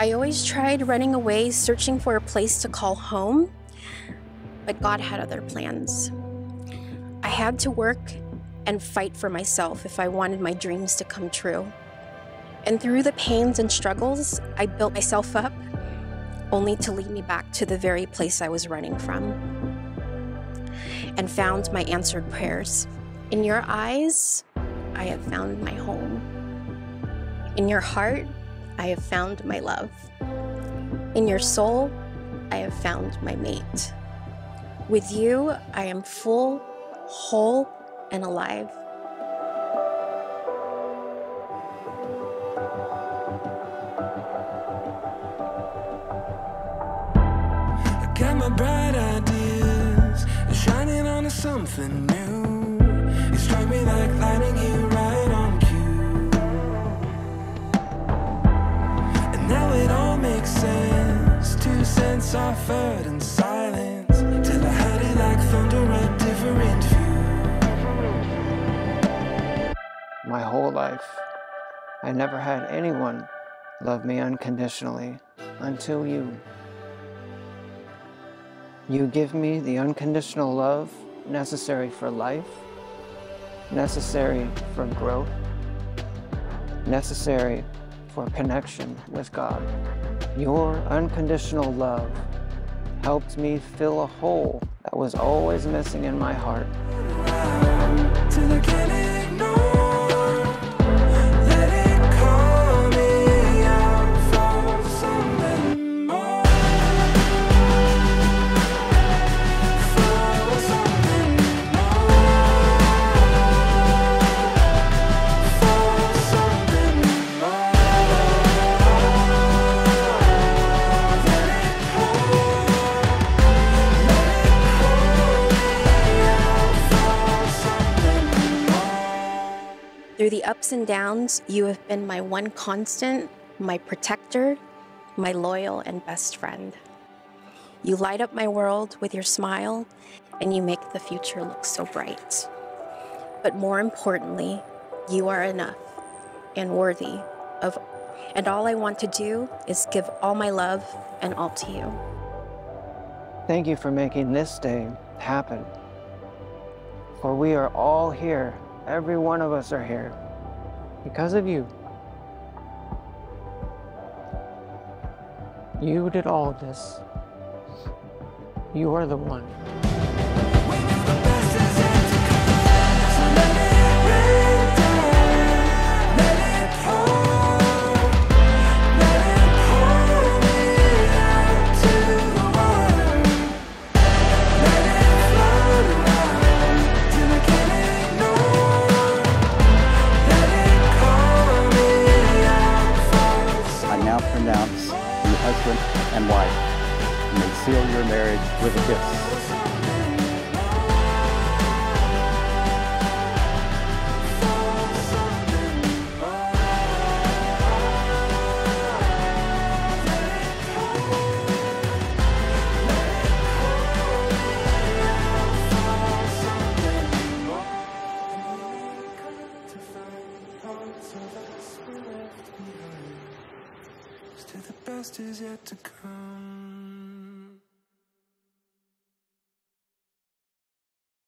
I always tried running away, searching for a place to call home, but God had other plans. I had to work and fight for myself if I wanted my dreams to come true. And through the pains and struggles, I built myself up, only to lead me back to the very place I was running from and found my answered prayers. In your eyes, I have found my home. In your heart, I have found my love. In your soul, I have found my mate. With you, I am full, whole, and alive. I got my bright ideas shining on to something new. You strike me like lightning my whole life. I never had anyone love me unconditionally until you. You give me the unconditional love necessary for life, necessary for growth, necessary for connection with God. Your unconditional love helped me fill a hole that was always missing in my heart. Through the ups and downs, you have been my one constant, my protector, my loyal and best friend. You light up my world with your smile, and you make the future look so bright. But more importantly, you are enough and worthy of, and all I want to do is give all my love and all to you. Thank you for making this day happen. For we are all here, every one of us are here, because of you. You did all of this. You are the one. Husband and wife, may seal your marriage with a kiss. Still the best is yet to come.